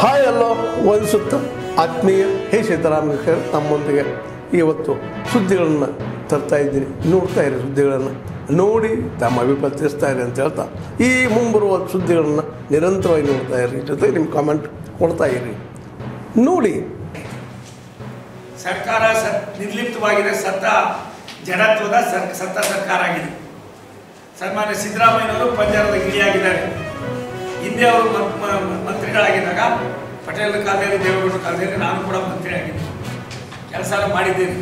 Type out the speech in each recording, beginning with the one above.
Hi ಅಲ್ಲೋ ವಂದಿಸುತ್ತಾ ಆತ್ಮೀಯ, ಹೇ ಸೀತಾರಾಮಕರ್ ನಮ್ಮೊಂದಿಗೆ ಇವತ್ತು ಸುದ್ದಿಗಳನ್ನು ತರ್ತಾ ಇದ್ದೀನಿ. ನೋಡ್ತಾ ಇರಿ ಸುದ್ದಿಗಳನ್ನು. ನೋಡಿ ತಮ್ಮ ಅಭಿಪ್ರಾಯ ತಿಳಿಸ್ತಾ ಇರಿ ಅಂತ ಹೇಳ್ತಾ. ಈ ಮುಂಬರುವ ಸುದ್ದಿಗಳನ್ನು ನಿರಂತರವಾಗಿ ನೋಡ್ತಾ ಇರಿ. ಜೊತೆಗೆ ನಿಮ್ಮ ಕಾಮೆಂಟ್ ಕೊಡ್ತಾ ಇರಿ. ನೋಡಿ. ಸರ್ಕಾರ ಸ ನಿರ್ಲಿಪ್ತವಾಗಿದೆ. ಸತ್ತ ಜನತ್ವದ ಸರ್, ಸತ್ತ ಸರ್ಕಾರ ಆಗಿದೆ. ಸನ್ಮಾನ್ಯ ಸಿದ್ದರಾಮಯ್ಯನವರು ಪಂಜರದ ಗಿಳಿಯಾಗಿದ್ದಾರೆ ಹಿಂದೆ ಅವರು ಮಂತ್ರಿಗಳಾಗಿದ್ದಾಗ ಪಟೇಲ್ ಕಾಲದಲ್ಲಿ ದೇವೇಗೌಡರ ಕಾಲದಲ್ಲಿ ನಾನು ಕೂಡ ಮಂತ್ರಿ ಆಗಿದ್ದೆ. ಕೆಲಸ ಮಾಡಿದ್ದೀನಿ.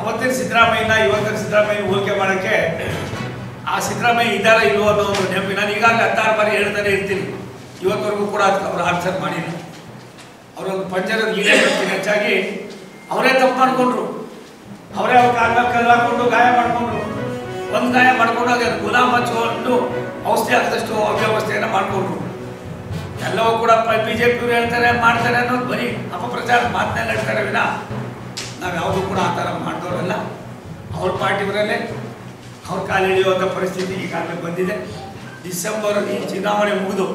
ಅವತ್ತಿನ ಸಿದ್ದರಾಮಯ್ಯನ ಇವತ್ತಿನ ಸಿದ್ದರಾಮಯ್ಯ ಹೋಲಿಕೆ ಮಾಡೋಕ್ಕೆ ಆ ಸಿದ್ದರಾಮಯ್ಯ ಇದ್ದಾರಾ ಇಲ್ಲೋ ಅನ್ನೋ ಒಂದು ನೆನಪಿ ನಾನು ಈಗಾಗಲೇ ಹತ್ತಾರು ಬಾರಿ ಹೇಳ್ತಾನೆ ಇರ್ತೀನಿ. ಇವತ್ತವರೆಗೂ ಕೂಡ ಅದಕ್ಕೆ ಅವರು ಆನ್ಸರ್ ಮಾಡಿಲ್ಲ. ಅವರೊಂದು ಗೀಡೆ ಹೆಚ್ಚಾಗಿ ಅವರೇ ತಪ್ಪು ಮಾಡ್ಕೊಂಡ್ರು ಅವರೇ ಅವ್ರ ಕಾಲ ಕಲ್ಲು ಹಾಕೊಂಡು ಗಾಯ ಮಾಡಿಕೊಂಡ್ರು. ಒಂದು ಗಾಯ ಮಾಡ್ಕೊಂಡು ಅದೇ ಗುಲಾಮ್ ಹಚ್ಕೊಂಡು ಔಷಧಿ ಹಾಕಿದಷ್ಟು ಅವ್ಯವಸ್ಥೆಯನ್ನು ಮಾಡ್ಕೊಂಡ್ರು. ಎಲ್ಲವೂ ಕೂಡ ಬಿ ಜೆ ಪಿಯವರು ಹೇಳ್ತಾರೆ, ಮಾಡ್ತಾರೆ ಅನ್ನೋದು ಬರೀ ಅಪಪ್ರಚಾರ ಮಾತನ್ನ ಹೇಳ್ತಾರೆ ವಿನ. ನಾವು ಯಾವುದೂ ಕೂಡ ಆ ಥರ ಮಾಡಿದವರಲ್ಲ. ಅವ್ರ ಪಾರ್ಟಿಯವರಲ್ಲೇ ಅವ್ರ ಕಾಲು ಹಿಡಿಯುವಂಥ ಪರಿಸ್ಥಿತಿ ಈಗಾಗಲೇ ಬಂದಿದೆ. ಡಿಸೆಂಬರ್ ಈ ಚುನಾವಣೆ ಮುಗಿದು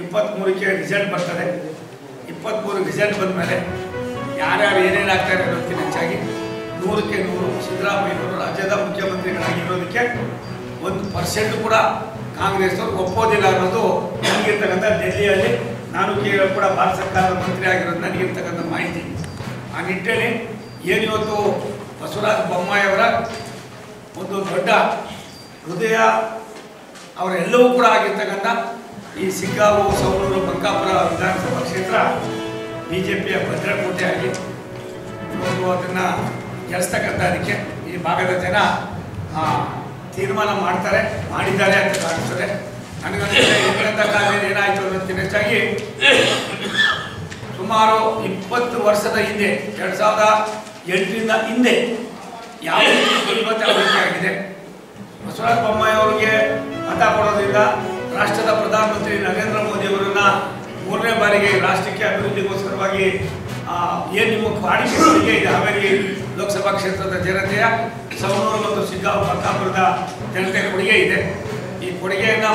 ಇಪ್ಪತ್ತ್ಮೂರಕ್ಕೆ ರಿಸಲ್ಟ್ ಬರ್ತದೆ. ಇಪ್ಪತ್ತ್ಮೂರು ರಿಸಲ್ಟ್ ಬಂದ ಮೇಲೆ ಯಾರ್ಯಾರು ಏನೇನು ಆಗ್ತಾರೆ ಅನ್ನೋದಕ್ಕಿಂತ ಹೆಚ್ಚಾಗಿ ನೂರಕ್ಕೆ ನೂರು ಸಿದ್ದರಾಮಯ್ಯವರು ರಾಜ್ಯದ ಮುಖ್ಯಮಂತ್ರಿಗಳಾಗಿರೋದಕ್ಕೆ ಒಂದು ಪರ್ಸೆಂಟ್ ಕೂಡ ಕಾಂಗ್ರೆಸ್ನವ್ರು ಒಪ್ಪೋದಿಲ್ಲ ಅನ್ನೋದು ನನಗಿರ್ತಕ್ಕಂಥ ಡೆಲ್ಲಿಯಲ್ಲಿ ನಾನು ಕೂಡ ಭಾರತ ಸರ್ಕಾರದ ಮಂತ್ರಿ ಆಗಿರೋದು ನನಗಿರ್ತಕ್ಕಂಥ ಮಾಹಿತಿ. ಆ ನಿಟ್ಟಿನಲ್ಲಿ ಏನಿವತ್ತು ಬಸವರಾಜ ಬೊಮ್ಮಾಯಿಯವರ ಒಂದು ದೊಡ್ಡ ಹೃದಯ ಅವರೆಲ್ಲವೂ ಕೂಡ ಆಗಿರ್ತಕ್ಕಂಥ ಈ ಸಿಗ್ಗಾವು ಸೌಳೂರು ಬಂಕಾಪುರ ವಿಧಾನಸಭಾ ಕ್ಷೇತ್ರ ಬಿ ಜೆ ಪಿಯ ಭದ್ರಕೋಟೆ ಆಗಿ ಅದನ್ನು ಗೆಲ್ಲಿಸ್ತಕ್ಕಂಥ ಅದಕ್ಕೆ ಈ ಭಾಗದ ಜನ ತೀರ್ಮಾನ ಮಾಡ್ತಾರೆ, ಮಾಡಿದ್ದಾರೆ ಅಂತ ಕಾಣಿಸ್ತದೆ. ನನಗೆ ಏನಾಯ್ತು ಕಾಲದಲ್ಲಿ ಏನಾಯಿತು ಅನ್ನೋದಕ್ಕಿಂತ ಹೆಚ್ಚಾಗಿ ಸುಮಾರು ಇಪ್ಪತ್ತು ವರ್ಷದ ಹಿಂದೆ, ಎರಡು ಸಾವಿರದ ಎಂಟರಿಂದ ಹಿಂದೆ ಯಾವ ಆಗಿದೆ? ಬಸವರಾಜ ಬೊಮ್ಮಾಯಿ ಅವರಿಗೆ ಮತ ಕೊಡೋದ್ರಿಂದ ರಾಷ್ಟ್ರದ ಪ್ರಧಾನಮಂತ್ರಿ ನರೇಂದ್ರ ಮೋದಿ ಅವರನ್ನ ಮೂರನೇ ಬಾರಿಗೆ ರಾಷ್ಟ್ರಕ್ಕೆ ಅಭಿವೃದ್ಧಿಗೋಸ್ಕರವಾಗಿ ಏನು ನಿಮ್ಮ ಕೊಡುಗೆ ಇದೆ ಹಾವೇರಿ ಕ್ಷೇತ್ರದ ಜನತೆಯ ಸವಣೂರು ಮತ್ತು ಶಿಗ್ಗಾಂವ್ ಜನತೆ ಕೊಡುಗೆ ಇದೆ. ಈ ಕೊಡುಗೆಯನ್ನು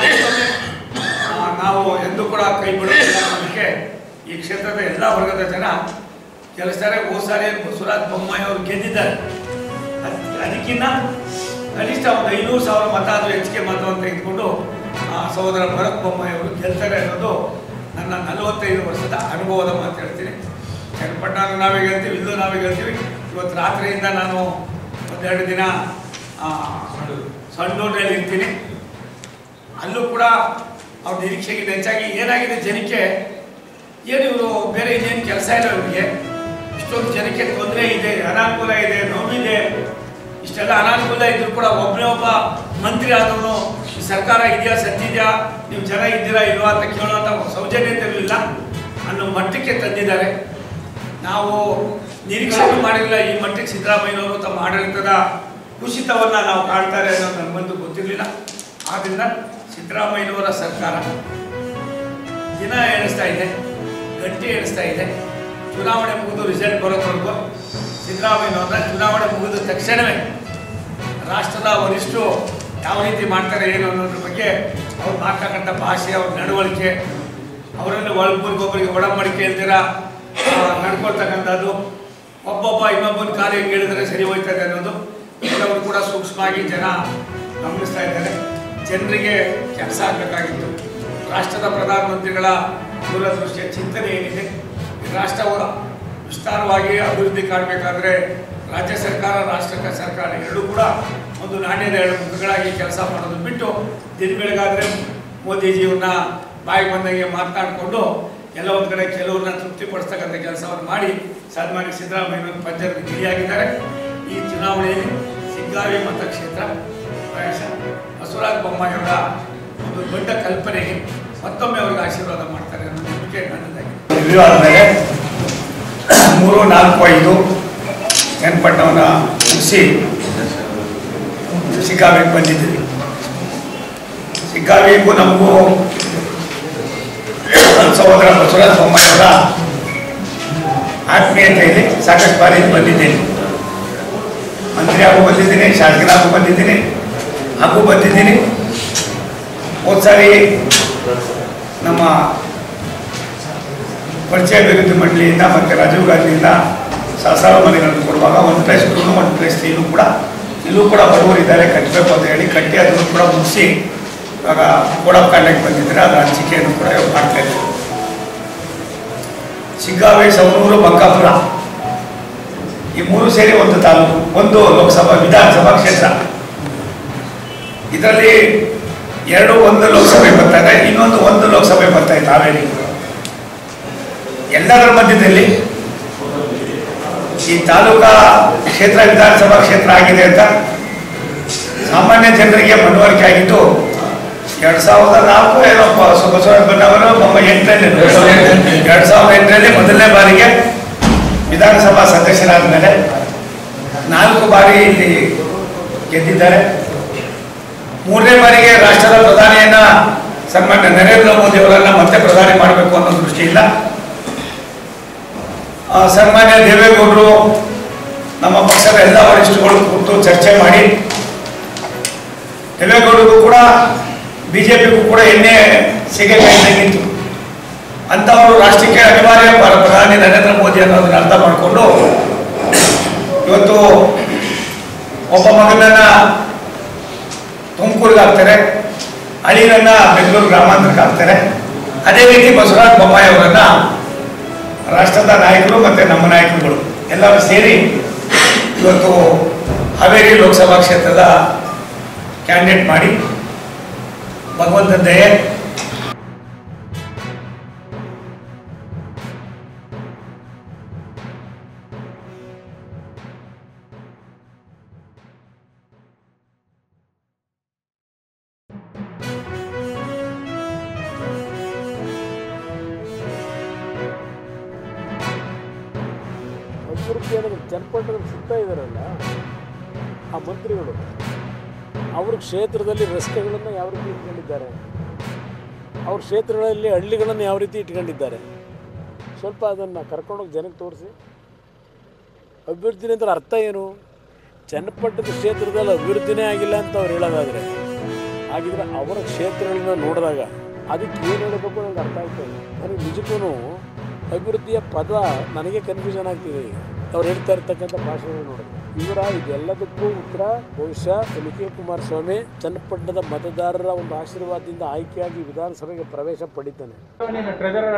ನಾವು ಎಂದು ಕೂಡ ಕೈ ಬಿಡೋದಕ್ಕೆ ಈ ಕ್ಷೇತ್ರದ ಎಲ್ಲ ವರ್ಗದ ಜನ ಕೆಲಸದಾರೆ ಓಸಾರಿ ಬಸವರಾಜ್ ಬೊಮ್ಮಾಯಿ ಅವರು ಗೆದ್ದಿದ್ದಾರೆ. ಅದ್- ಅದಕ್ಕಿಂತ ಕನಿಷ್ಠ ಒಂದು ಐನೂರು ಸಾವಿರ ಮತ ಅದು ಹೆಚ್ಚಿಗೆ ಮತವನ್ನು ತೆಗೆದುಕೊಂಡು ಸಹೋದರ ಭರತ್ ಬೊಮ್ಮಾಯಿ ಅವರು ಗೆಲ್ತಾರೆ ಅನ್ನೋದು ನನ್ನ ನಲವತ್ತೈದು ವರ್ಷದ ಅನುಭವದ ಮಾತು ಹೇಳ್ತೀನಿ. ಚನ್ನಪಟ್ಟಣ ನಾವೇ ಗೆಲ್ತೀವಿ, ಇಲ್ಲೂ ನಾವೇ ಗೆಲ್ತೀವಿ. ಇವತ್ತು ರಾತ್ರಿಯಿಂದ ನಾನು ಒಂದೆರಡು ದಿನ ಸಂಡೂರಿನಲ್ಲಿ ಇರ್ತೀನಿ. ಅಲ್ಲೂ ಕೂಡ ಅವ್ರ ನಿರೀಕ್ಷೆಗಿಂತ ಹೆಚ್ಚಾಗಿ ಏನಾಗಿದೆ ಜನಕ್ಕೆ, ಏನು ಇವರು ಬೇರೆ ಇನ್ನೇನು ಕೆಲಸ ಇಲ್ಲ ಇವರಿಗೆ. ಇಷ್ಟೊಂದು ಜನಕ್ಕೆ ತೊಂದರೆ ಇದೆ, ಅನಾನುಕೂಲ ಇದೆ ನೋವಿದೆ ಇಷ್ಟೆಲ್ಲ ಅನಾನುಕೂಲ ಇದ್ರು ಕೂಡ ಒಬ್ಬನೇ ಒಬ್ಬ ಮಂತ್ರಿ ಆದವನು ಸರ್ಕಾರ ಇದೆಯಾ ಸತ್ತಿದೆಯಾ ನೀವು ಜನ ಇದ್ದೀರಾ ಇಲ್ವಾ ಅಂತ ಕೇಳೋವಂಥ ಸೌಜನ್ಯತೆ ಇಲ್ಲ ಅನ್ನೋ ಮಟ್ಟಕ್ಕೆ ತಂದಿದ್ದಾರೆ. ನಾವು ನಿರೀಕ್ಷೆ ಮಾಡಿರಲಿಲ್ಲ ಈ ಮಟ್ಟಿಗೆ ಸಿದ್ದರಾಮಯ್ಯನವರು ತಮ್ಮ ಆಡಳಿತದ ಕುಸಿತವನ್ನು ನಾವು ಕಾಣ್ತಾರೆ ಅನ್ನೋದು ನನಗಂತೂ ಗೊತ್ತಿರಲಿಲ್ಲ. ಆದ್ದರಿಂದ ಸಿದ್ದರಾಮಯ್ಯನವರ ಸರ್ಕಾರ ದಿನ ಎಣಿಸ್ತಾ ಇದೆ, ಗಂಟೆ ಎಣಿಸ್ತಾ ಇದೆ. ಚುನಾವಣೆ ಮುಗಿದು ರಿಸಲ್ಟ್ ಬರೋದ್ವರೆಗೂ ಸಿದ್ದರಾಮಯ್ಯನವ್ರನ್ನ ಚುನಾವಣೆ ಮುಗಿದ ತಕ್ಷಣವೇ ರಾಷ್ಟ್ರದ ವರಿಷ್ಠರು ಯಾವ ರೀತಿ ಮಾಡ್ತಾರೆ, ಏನು ಅನ್ನೋದ್ರ ಬಗ್ಗೆ ಅವ್ರು ಮಾತಾಡ್ತಕ್ಕಂಥ ಭಾಷೆ, ಅವ್ರ ನಡವಳಿಕೆ, ಅವರನ್ನು ಒಳಗೊಬ್ಬರಿಗೆ ಒಡಂಬಡಿಕೆ ಅಂತೀರ ನಡ್ಕೊಳ್ತಕ್ಕಂಥದ್ದು. ಒಬ್ಬೊಬ್ಬ ಇನ್ನೊಬ್ಬನ ಕಾರ್ಯ ಕೇಳಿದರೆ ಸರಿ ಹೋಯ್ತದೆ ಅನ್ನೋದು. ಕೆಲವರು ಕೂಡ ಸೂಕ್ಷ್ಮವಾಗಿ ಜನ ಗಮನಿಸ್ತಾ ಇದ್ದಾರೆ. ಜನರಿಗೆ ಕೆಲಸ ಆಗಬೇಕಾಗಿತ್ತು. ರಾಷ್ಟ್ರದ ಪ್ರಧಾನಮಂತ್ರಿಗಳ ದೂರದೃಷ್ಟಿಯ ಚಿಂತನೆ ಏನಿದೆ? ರಾಷ್ಟ್ರವು ವಿಸ್ತಾರವಾಗಿ ಅಭಿವೃದ್ಧಿ ಕಾಣಬೇಕಾದ್ರೆ ರಾಜ್ಯ ಸರ್ಕಾರ ರಾಷ್ಟ್ರ ಸರ್ಕಾರ ಎರಡೂ ಕೂಡ ಒಂದು ನಾಣ್ಯದ ಎರಡು ಮುಖಗಳಾಗಿ ಕೆಲಸ ಮಾಡೋದು ಬಿಟ್ಟು ದಿನ ಬೆಳಗಾದ್ರೆ ಮೋದಿಜಿಯವ್ರನ್ನ ಬಾಯಿ ಬಂದಂಗೆ ಮಾತನಾಡಿಕೊಂಡು ಎಲ್ಲ ಒಂದು ಕಡೆ ಕೆಲವ್ರನ್ನ ತೃಪ್ತಿಪಡಿಸ್ತಕ್ಕಂಥ ಕೆಲಸವನ್ನು ಮಾಡಿ ಸನ್ಮಾನ್ಯ ಸಿದ್ದರಾಮಯ್ಯ ಪಂಚಾಯತ್ ಗಿರಿಯಾಗಿದ್ದಾರೆ ಈ ಚುನಾವಣೆಯಲ್ಲಿ ಸಿಗ್ಗಾವಿ ಮತಕ್ಷೇತ್ರ ಬಸವರಾಜ ಬೊಮ್ಮಾಯಿಯವರ ಒಂದು ದೊಡ್ಡ ಕಲ್ಪನೆಗೆ ಮತ್ತೊಮ್ಮೆ ಅವರಿಗೆ ಆಶೀರ್ವಾದ ಮಾಡ್ತಾರೆ ಅನ್ನೋ ಮೂರು, ನಾಲ್ಕು, ಐದು ಚನ್ನಪಟ್ಟಣವನ್ನು ಮುಗಿಸಿ ಸಿಗ್ಗಾವಿಗೆ ಬಂದಿದ್ದೀವಿ ಸಿಗ್ಗಾವಿಗೂ ನಮಗೂ ಸಹೋದರ ಬಸವರಾಜ ಬೊಮ್ಮಾಯಿಯವರ ಆತ್ಮೀಯತೆಯಲ್ಲಿ ಸಾಕಷ್ಟು ಬಾರಿ ಬಂದಿದ್ದೇನೆ. ಮಂತ್ರಿ ಹಾಗೂ ಬಂದಿದ್ದೀನಿ ಶಾಸಕರಾಗೂ ಬಂದಿದ್ದೀನಿ ಹಾಗೂ ಬಂದಿದ್ದೀನಿ. ಹೋದ ಸಾರಿ ನಮ್ಮ ಪರಿಚಯ ಅಭಿವೃದ್ಧಿ ಮಂಡಳಿಯಿಂದ ಮತ್ತು ರಾಜೀವ್ ಗಾಂಧಿಯಿಂದ ಸಹಸಾರ ಮನೆಗಳನ್ನು ಕೊಡುವಾಗ ಒಂದು ಪ್ಲೇಸ್ ಟೂನು ಒಂದು ಪ್ಲೇಸ್ ತ್ರೀನು ಕೂಡ, ಇಲ್ಲೂ ಕೂಡ ಬಡವರಿದ್ದಾರೆ ಕಟ್ಟಬೇಕು ಅಂತ ಹೇಳಿ ಕಟ್ಟಿ ಅದನ್ನು ಕೂಡ ಮುಗಿಸಿ ಇವಾಗ ಕೋಡ್ ಆಫ್ ಕಾಂಡಕ್ಟ್ ಬಂದಿದ್ದಾರೆ ಅದರ ಹಂಚಿಕೆಯನ್ನು ಕೂಡ ಮಾಡ್ತಾ ಇದ್ದಾರೆ ಶಿಗ್ಗಾವಿ ಸವಣೂರು ಬಂಕಾಪುರ. ಈ ಮೂರು ಸೇರಿ ಒಂದು ತಾಲೂಕು, ಒಂದು ಲೋಕಸಭಾ, ವಿಧಾನಸಭಾ ಕ್ಷೇತ್ರ. ಇದರಲ್ಲಿ ಎರಡು ಒಂದು ಲೋಕಸಭೆ ಬರ್ತಾ ಇದೆ ಇನ್ನೊಂದು ಒಂದು ಲೋಕಸಭೆ ಬರ್ತಾ ಇದೆ ಹಾವೇರಿ ಎಲ್ಲದರ ಮಧ್ಯದಲ್ಲಿ ಈ ತಾಲೂಕಾ ಕ್ಷೇತ್ರ, ವಿಧಾನಸಭಾ ಕ್ಷೇತ್ರ ಆಗಿದೆ ಅಂತ ಸಾಮಾನ್ಯ ಜನರಿಗೆ ಮನವರಿಕೆ ಆಗಿದ್ದು ಎರಡ್ ಸಾವಿರದ ನಾಲ್ಕು ಏನೋ ಬಸವರಾಜ ನಮ್ಮ ಎಂಟರಲ್ಲಿ ಎರಡ್ ಸಾವಿರದ ಎಂಟರಲ್ಲಿ. ಮೊದಲನೇ ಬಾರಿಗೆ ವಿಧಾನಸಭಾ ಸದಸ್ಯರಾದ ಮೇಲೆ ನಾಲ್ಕು ಬಾರಿ ಇಲ್ಲಿ ಗೆದ್ದಿದ್ದಾರೆ. ಮೂರನೇ ಬಾರಿಗೆ ರಾಷ್ಟ್ರದ ಪ್ರಧಾನಿಯನ್ನ ಸನ್ಮಾನ್ಯ ನರೇಂದ್ರ ಮೋದಿ ಅವರನ್ನ ಮತ್ತೆ ಪ್ರಧಾನಿ ಮಾಡಬೇಕು ಅನ್ನೋ ದೃಷ್ಟಿ ಇಲ್ಲ. ಸನ್ಮಾನ್ಯ ದೇವೇಗೌಡರು ನಮ್ಮ ಪಕ್ಷದ ಎಲ್ಲ ವರಿಷ್ಠಗಳು ಕೂತು ಚರ್ಚೆ ಮಾಡಿ ದೇವೇಗೌಡರಿಗೂ ಕೂಡ ಬಿಜೆಪಿಗೂ ಕೂಡ ಎಣ್ಣೆ ಸಿಗಬೇಕಾಗಿತ್ತು ಅಂಥವರು ರಾಷ್ಟ್ರಕ್ಕೆ ಅನಿವಾರ್ಯ ಪ್ರ- ಪ್ರಧಾನಿ ನರೇಂದ್ರ ಮೋದಿ ಅನ್ನೋದನ್ನ ಅರ್ಥ ಮಾಡಿಕೊಂಡು ಇವತ್ತು ಒಬ್ಬ ಮಗನನ್ನ ತುಮಕೂರಿಗೆ ಹಾಕ್ತಾರೆ ಅಳಿನನ್ನ ಬೆಂಗಳೂರು ಗ್ರಾಮಾಂತರಕ್ಕೆ ಹಾಕ್ತಾರೆ. ಅದೇ ರೀತಿ ಬಸವರಾಜ ಬೊಮ್ಮಾಯಿ ಅವರನ್ನ ರಾಷ್ಟ್ರದ ನಾಯಕರು ಮತ್ತು ನಮ್ಮ ನಾಯಕರುಗಳು ಎಲ್ಲರೂ ಸೇರಿ ಇವತ್ತು ಹಾವೇರಿ ಲೋಕಸಭಾ ಕ್ಷೇತ್ರದ ಕ್ಯಾಂಡಿಡೇಟ್ ಮಾಡಿ ಭಗವಂತ ದಯೆ ಸುತ್ತ ಸುತ್ತಾ ಇದ್ದಾರಲ್ಲ ಆ ಮಂತ್ರಿಗಳು. ಅವ್ರ ಕ್ಷೇತ್ರದಲ್ಲಿ ರಸ್ತೆಗಳನ್ನು ಯಾವ ರೀತಿ ಇಟ್ಕೊಂಡಿದ್ದಾರೆ? ಅವ್ರ ಕ್ಷೇತ್ರಗಳಲ್ಲಿ ಹಳ್ಳಿಗಳನ್ನು ಯಾವ ರೀತಿ ಇಟ್ಕೊಂಡಿದ್ದಾರೆ? ಸ್ವಲ್ಪ ಅದನ್ನು ಕರ್ಕೊಂಡೋಗಿ ಜನಕ್ಕೆ ತೋರಿಸಿ. ಅಭಿವೃದ್ಧಿ ಅಂದ್ರೆ ಅರ್ಥ ಏನು? ಚನ್ನಪಟ್ಟಣದ ಕ್ಷೇತ್ರದಲ್ಲಿ ಅಭಿವೃದ್ಧಿನೇ ಆಗಿಲ್ಲ ಅಂತ ಅವ್ರು ಹೇಳೋದಾದರೆ, ಹಾಗಿದ್ರೆ ಅವರ ಕ್ಷೇತ್ರಗಳನ್ನ ನೋಡಿದಾಗ ಅದಕ್ಕೆ ಏನು ಹೇಳಬೇಕು ನನಗೆ ಅರ್ಥ ಆಗ್ತದೆ ನನಗೆ ನಿಜಕ್ಕೂ ಅಭಿವೃದ್ಧಿಯ ಪದ ನನಗೆ ಕನ್ಫ್ಯೂಷನ್ ಆಗ್ತಿದೆ ಅವ್ರು ಹೇಳ್ತಾ ಇರ್ತಕ್ಕಂಥ ಭಾಷೆಗಳು ನೋಡಿದ್ರೆ. ಇವರ ಇದೆಲ್ಲದಕ್ಕೂ ಉತ್ತರ ಬಹುಶಃ ನಿಖಿಲ್ ಕೆ ಕುಮಾರಸ್ವಾಮಿ ಚನ್ನಪಟ್ಟಣದ ಮತದಾರರ ಒಂದು ಆಶೀರ್ವಾದದಿಂದ ಆಯ್ಕೆಯಾಗಿ ವಿಧಾನಸಭೆಗೆ ಪ್ರವೇಶ ಪಡಿತಾನೆ. Treasurer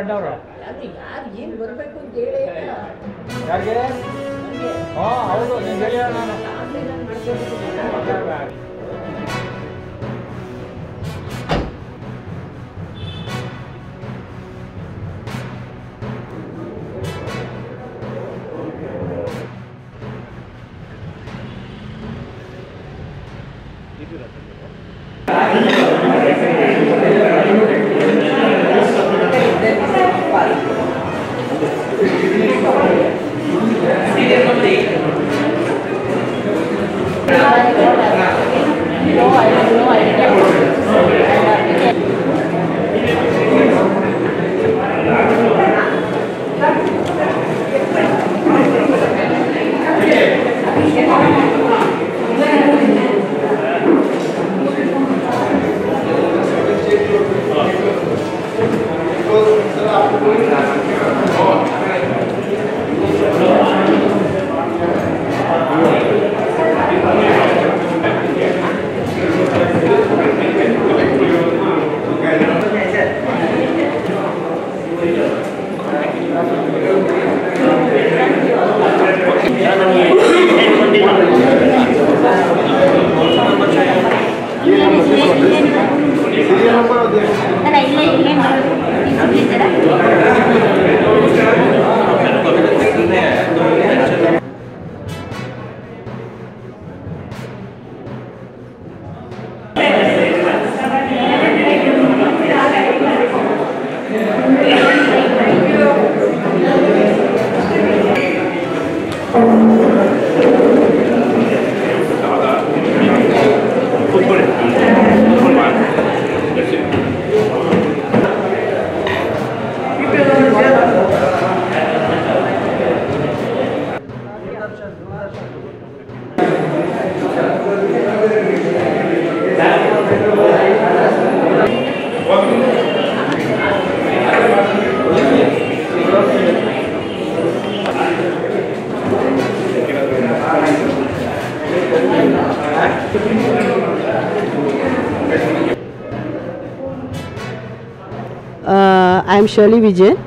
Uh, I am Shirley Vijay.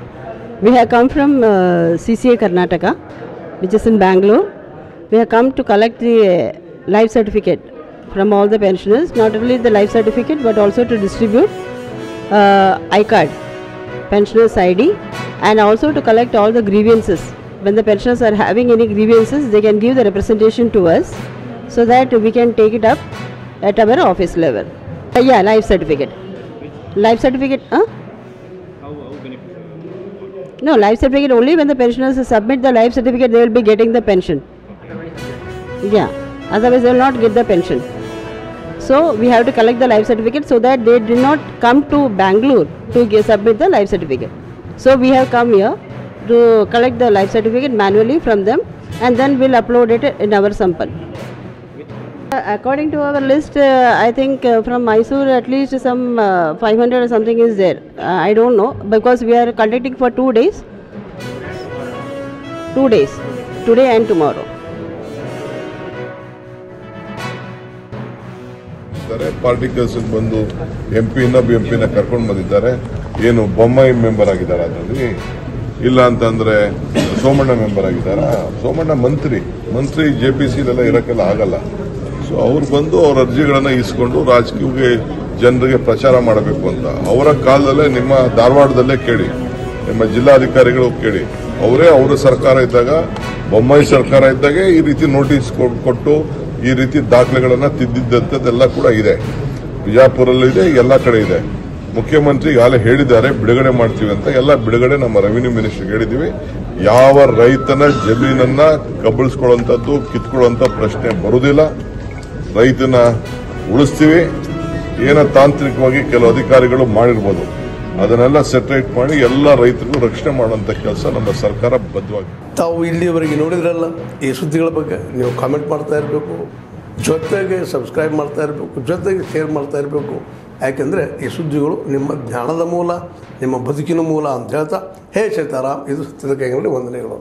We have come from uh, CCA Karnataka, which is in Bangalore. We have come to collect the uh, life certificate from all the pensioners, not only the life certificate but also to distribute uh, iCard, pensioners ID, and also to collect all the grievances. When the pensioners are having any grievances, they can give the representation to us so that we can take it up at our office level. Uh, yeah, life certificate. Life certificate, huh? No, life certificate only when the pensioners submit the life certificate, they will be getting the pension. Yeah, otherwise they will not get the pension. So we have to collect the life certificate so that they do not come to Bangalore to gi- submit the life certificate. So we have come here to collect the life certificate manually from them and then we'll upload it in our sampan. Uh, According to our list, uh, I think uh, from Mysore at least some uh, 500 or something is there. Uh, I don't know because we are conducting for two days. Two days, today and tomorrow. Particles ಬಂದು M P ಇನ್ನೊಬ್ಬ ಎಂ ಪಿನ ಕರ್ಕೊಂಡು ಬಂದಿದ್ದಾರೆ ಏನು Bommai member ಆಗಿದ್ದಾರೆ ಅದರಲ್ಲಿ ಇಲ್ಲ ಅಂತಂದ್ರೆ ಸೋಮಣ್ಣ ಮೆಂಬರ್ ಆಗಿದ್ದಾರಾ ಸೋಮಣ್ಣ ಮಂತ್ರಿ ಮಂತ್ರಿ ಜೆ ಪಿ ಸಿಲೆಲ್ಲ ಇರಕ್ಕೆಲ್ಲ ಆಗಲ್ಲ ಸೊ ಅವ್ರು ಬಂದು ಅವ್ರ ಅರ್ಜಿಗಳನ್ನ ಇಸ್ಕೊಂಡು ರಾಜಕೀಯಕ್ಕೆ ಜನರಿಗೆ ಪ್ರಚಾರ ಮಾಡಬೇಕು ಅಂತ. ಅವರ ಕಾಲದಲ್ಲೇ ನಿಮ್ಮ ಧಾರವಾಡದಲ್ಲೇ ಕೇಳಿ, ನಿಮ್ಮ ಜಿಲ್ಲಾಧಿಕಾರಿಗಳು ಕೇಳಿ. ಅವರೇ ಅವರ ಸರ್ಕಾರ ಇದ್ದಾಗ, ಬೊಮ್ಮಾಯಿ ಸರ್ಕಾರ ಇದ್ದಾಗ ಈ ರೀತಿ ನೋಟಿಸ್ ಕೊಟ್ಟು ಈ ರೀತಿ ದಾಖಲೆಗಳನ್ನ ತಿದ್ದಿದ್ದಂಥದ್ದೆಲ್ಲ ಕೂಡ ಇದೆ. ಬಿಜಾಪುರಲ್ಲಿದೆ ಎಲ್ಲ ಕಡೆ ಇದೆ. ಮುಖ್ಯಮಂತ್ರಿ ಈಗಾಗಲೇ ಹೇಳಿದ್ದಾರೆ, ಬಿಡುಗಡೆ ಮಾಡ್ತೀವಿ ಅಂತ. ಎಲ್ಲ ಬಿಡುಗಡೆ ನಮ್ಮ ರೆವಿನ್ಯೂ ಮಿನಿಸ್ಟರ್ಗೆ ಹೇಳಿದೀವಿ ಯಾವ ರೈತನ ಜಮೀನನ್ನ ಕಬಳಿಸ್ಕೊಳ್ಳುವಂಥದ್ದು, ಕಿತ್ಕೊಳ್ಳುವಂಥ ಪ್ರಶ್ನೆ ಬರುವುದಿಲ್ಲ. ರೈತನ ಉಳಿಸ್ತೀವಿ. ಏನೋ ತಾಂತ್ರಿಕವಾಗಿ ಕೆಲವು ಅಧಿಕಾರಿಗಳು ಮಾಡಿರ್ಬೋದು. ಅದನ್ನೆಲ್ಲ ಸೆಟ್ರೇಟ್ ಮಾಡಿ ಎಲ್ಲ ರೈತರಿಗೂ ರಕ್ಷಣೆ ಮಾಡುವಂತ ಕೆಲಸ ನಮ್ಮ ಸರ್ಕಾರ ಬದ್ಧವಾಗಿದೆ. ತಾವು ಇಲ್ಲಿಯವರೆಗೆ ನೋಡಿದ್ರಲ್ಲ, ಈ ಸುದ್ದಿಗಳ ಬಗ್ಗೆ ನೀವು ಕಾಮೆಂಟ್ ಮಾಡ್ತಾ ಇರಬೇಕು, ಜೊತೆಗೆ ಸಬ್ಸ್ಕ್ರೈಬ್ ಮಾಡ್ತಾ ಇರಬೇಕು, ಜೊತೆಗೆ ಶೇರ್ ಮಾಡ್ತಾ ಇರಬೇಕು. ಯಾಕೆಂದರೆ ಈ ಸುದ್ದಿಗಳು ನಿಮ್ಮ ಜ್ಞಾನದ ಮೂಲ, ನಿಮ್ಮ ಬದುಕಿನ ಮೂಲ ಅಂತ ಹೇಳ್ತಾ, ಹೇ ಸೀತಾರಾಮ್ ಇದು ಸತ್ಯದ ಕೈಗಳಲ್ಲಿ ವಂದನೆಗಳು.